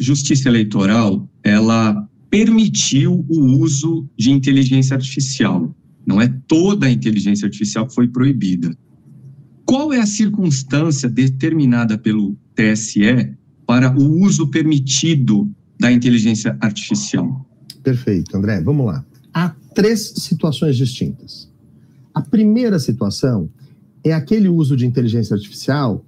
Justiça Eleitoral, ela permitiu o uso de inteligência artificial. Não é toda a inteligência artificial que foi proibida. Qual é a circunstância determinada pelo TSE para o uso permitido da inteligência artificial? Perfeito, André. Vamos lá. Há três situações distintas. A primeira situação é aquele uso de inteligência artificial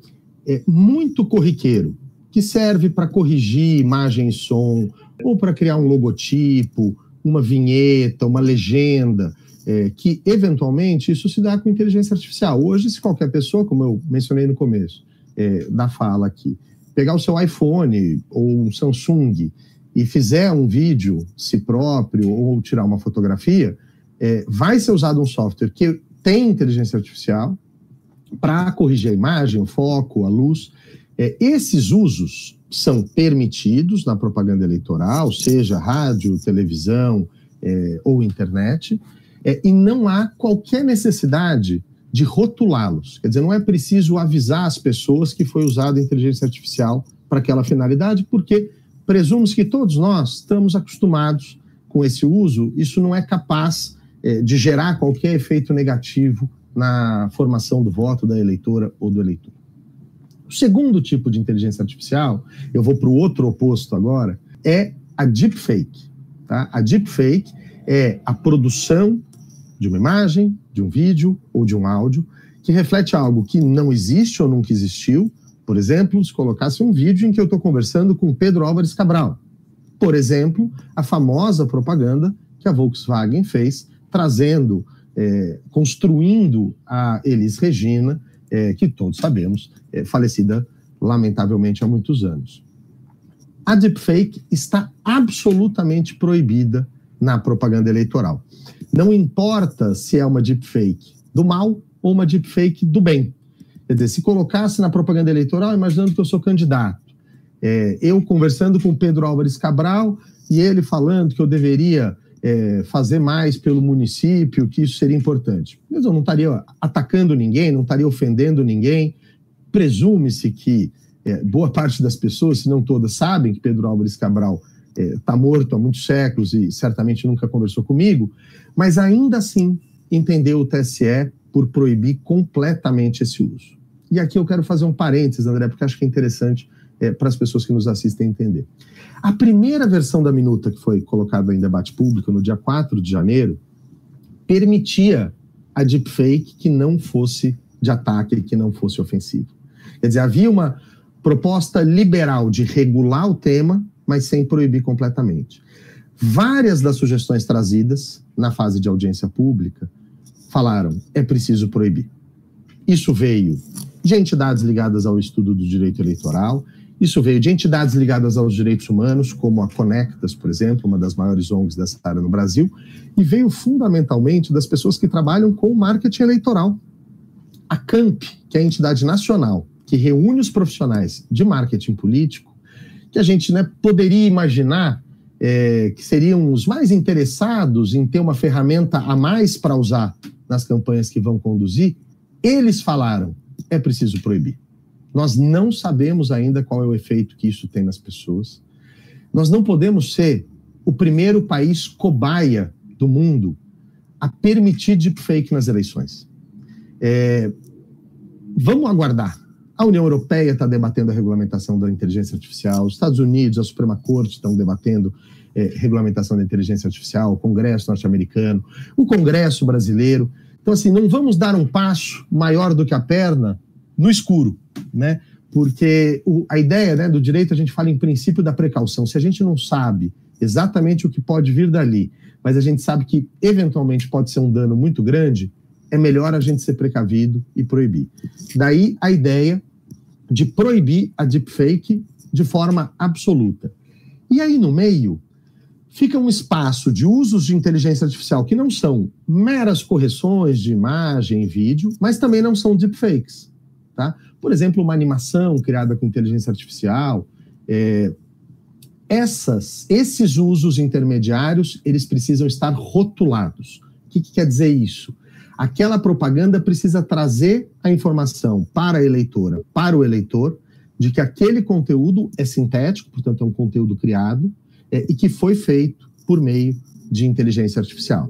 é, muito corriqueiro, que serve para corrigir imagem e som, ou para criar um logotipo, uma vinheta, uma legenda, é, que eventualmente isso se dá com inteligência artificial. Hoje, se qualquer pessoa, como eu mencionei no começo é, da fala aqui, pegar o seu iPhone ou um Samsung e fizer um vídeo si próprio ou tirar uma fotografia, é, vai ser usado um software que tem inteligência artificial para corrigir a imagem, o foco, a luz. É, esses usos são permitidos na propaganda eleitoral, seja rádio, televisão é, ou internet, é, e não há qualquer necessidade de rotulá-los. Quer dizer, não é preciso avisar as pessoas que foi usada inteligência artificial para aquela finalidade, porque presumo que todos nós estamos acostumados com esse uso, isso não é capaz é, de gerar qualquer efeito negativo na formação do voto da eleitora ou do eleitor. O segundo tipo de inteligência artificial, eu vou para o outro oposto agora, é a deepfake. Tá? A deepfake é a produção de uma imagem, de um vídeo ou de um áudio que reflete algo que não existe ou nunca existiu. Por exemplo, se colocasse um vídeo em que eu estou conversando com Pedro Álvares Cabral. Por exemplo, a famosa propaganda que a Volkswagen fez, trazendo, é, construindo a Elis Regina, é, que todos sabemos, é, falecida lamentavelmente há muitos anos. A deepfake está absolutamente proibida na propaganda eleitoral. Não importa se é uma deepfake do mal ou uma deepfake do bem. Quer dizer, se colocasse na propaganda eleitoral, imaginando que eu sou candidato, é, eu conversando com Pedro Álvares Cabral e ele falando que eu deveria é, fazer mais pelo município, que isso seria importante. Mas eu não estaria atacando ninguém, não estaria ofendendo ninguém. Presume-se que é, boa parte das pessoas, se não todas, sabem que Pedro Álvares Cabral está é, morto há muitos séculos e certamente nunca conversou comigo, mas ainda assim entendeu o TSE por proibir completamente esse uso. E aqui eu quero fazer um parênteses, André, porque acho que é interessante é, para as pessoas que nos assistem entender. A primeira versão da minuta que foi colocada em debate público no dia 4 de janeiro permitia a deepfake que não fosse de ataque, que não fosse ofensivo. Quer dizer, havia uma proposta liberal de regular o tema mas sem proibir completamente. Várias das sugestões trazidas na fase de audiência pública falaram é preciso proibir. Isso veio de entidades ligadas ao estudo do direito eleitoral, isso veio de entidades ligadas aos direitos humanos, como a Conectas, por exemplo, uma das maiores ONGs dessa área no Brasil, e veio fundamentalmente das pessoas que trabalham com marketing eleitoral. A CAMP, que é a entidade nacional que reúne os profissionais de marketing político, que a gente né, poderia imaginar é, que seriam os mais interessados em ter uma ferramenta a mais para usar nas campanhas que vão conduzir, eles falaram: é preciso proibir. Nós não sabemos ainda qual é o efeito que isso tem nas pessoas. Nós não podemos ser o primeiro país cobaia do mundo a permitir deepfake nas eleições. É, vamos aguardar. A União Europeia está debatendo a regulamentação da inteligência artificial, os Estados Unidos, a Suprema Corte estão debatendo é, regulamentação da inteligência artificial, o Congresso norte-americano, o Congresso brasileiro. Então, assim, não vamos dar um passo maior do que a perna no escuro, né? Porque o, a ideia né, do direito, a gente fala em princípio da precaução. Se a gente não sabe exatamente o que pode vir dali, mas a gente sabe que eventualmente pode ser um dano muito grande, é melhor a gente ser precavido e proibir. Daí a ideia de proibir a deepfake de forma absoluta. E aí, no meio, fica um espaço de usos de inteligência artificial que não são meras correções de imagem e vídeo, mas também não são deepfakes. Tá? Por exemplo, uma animação criada com inteligência artificial. É, essas, esses usos intermediários, eles precisam estar rotulados. O que, que quer dizer isso? aquela propaganda precisa trazer a informação para a eleitora, para o eleitor, de que aquele conteúdo é sintético, portanto, é um conteúdo criado, é, e que foi feito por meio de inteligência artificial.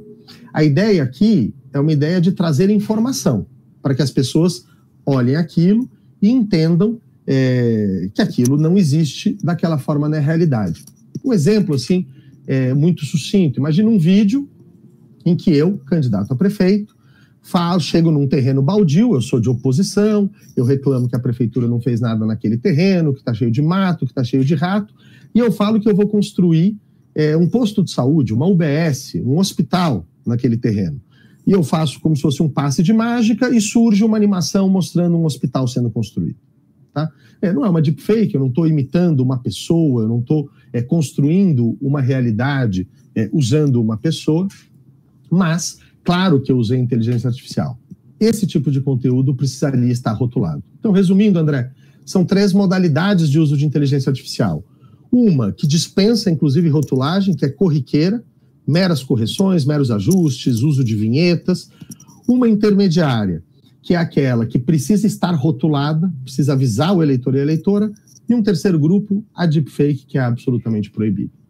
A ideia aqui é uma ideia de trazer informação para que as pessoas olhem aquilo e entendam é, que aquilo não existe daquela forma na realidade. Um exemplo assim é, muito sucinto: imagina um vídeo em que eu, candidato a prefeito, falo, chego num terreno baldio, eu sou de oposição, eu reclamo que a prefeitura não fez nada naquele terreno, que está cheio de mato, que está cheio de rato, e eu falo que eu vou construir é, um posto de saúde, uma UBS, um hospital naquele terreno. E eu faço como se fosse um passe de mágica e surge uma animação mostrando um hospital sendo construído. Tá? É, não é uma deepfake, eu não estou imitando uma pessoa, eu não estou é, construindo uma realidade é, usando uma pessoa, mas claro que eu usei inteligência artificial. Esse tipo de conteúdo precisaria estar rotulado. Então, resumindo, André, são três modalidades de uso de inteligência artificial. Uma que dispensa, inclusive, rotulagem, que é corriqueira, meras correções, meros ajustes, uso de vinhetas. Uma intermediária, que é aquela que precisa estar rotulada, precisa avisar o eleitor e a eleitora. E um terceiro grupo, a deepfake, que é absolutamente proibida.